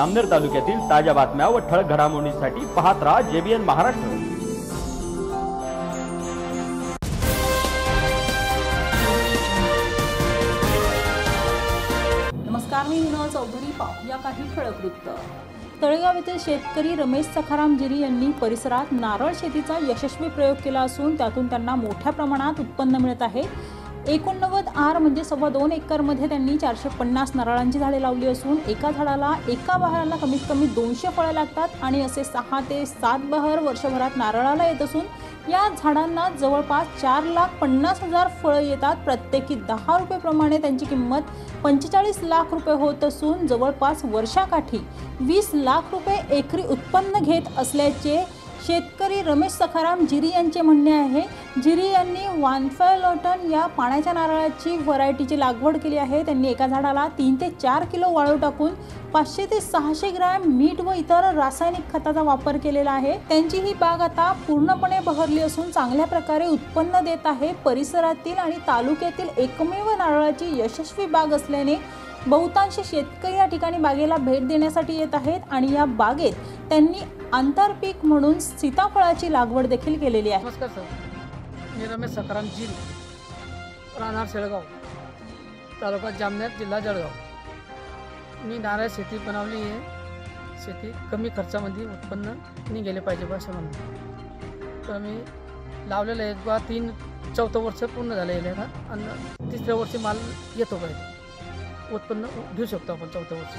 अमनेर तालुक्यातील ताज्या बातम्या व ठळक घडामोडींसाठी पाहत राहा जेबीएन महाराष्ट्र. नमस्कार मी विनोद चौधरी. पाहूया काही ठळक वृत्त. तळेगाव येथील शेतकरी रमेश सखाराम जिरी यांनी परिसरात नारळ शेतीचा यशस्वी प्रयोग केला असून त्यातून त्यांना मोठ्या प्रमाणात उत्पन्न मिळत आहे. एकोणनव्वद आर म्हणजे सव्वा दोन एकरमध्ये त्यांनी चारशे पन्नास नारळांची झाडे लावली असून एका झाडाला एका बहाराला कमीत कमी दोनशे फळं लागतात आणि असे सहा ते सात बहर वर्षभरात नारळाला येत असून या झाडांना जवळपास चार लाख पन्नास हजार फळं येतात. प्रत्येकी दहा रुपयेप्रमाणे त्यांची किंमत पंचेचाळीस लाख रुपये होत असून जवळपास वर्षाकाठी वीस लाख रुपये एकरी उत्पन्न घेत असल्याचे शेतकरी रमेश सखाराम जिरी यांचे म्हणणे आहे. जिरी यांनी वानफॅलोटन या पाण्याच्या नारळाची व्हरायटीची लागवड केली आहे. त्यांनी एका झाडाला तीन ते चार किलो वाळू टाकून पाचशे ते सहाशे ग्रॅम मीठ व इतर रासायनिक खताचा वापर केलेला आहे. त्यांची ही बाग आता पूर्णपणे बहरली असून चांगल्या प्रकारे उत्पन्न देत आहे. परिसरातील आणि तालुक्यातील एकमेव नारळाची यशस्वी बाग असल्याने बहुतांश शेतकरी या ठिकाणी बागेला भेट देण्यासाठी येत आहेत आणि या बागेत त्यांनी आंतरपीक म्हणून सीताफळाची लागवड देखील केलेली आहे. नमस्कार सर. मी रमेश सकाराम जील राहणार शेळगाव तालुका जामनेर जिल्हा जळगाव. मी नारळ शेती बनवली आहे. शेती कमी खर्चामध्ये उत्पन्न गेले पाहिजे बा असं म्हणून. तर मी लावलेलं आहे. बा तीन चौथं वर्ष पूर्ण झालेलं आहे का आणि तिसऱ्या वर्षी माल येतो पाहिजे. उत्पन्न घेऊ शकतो आपण चौथं वर्ष.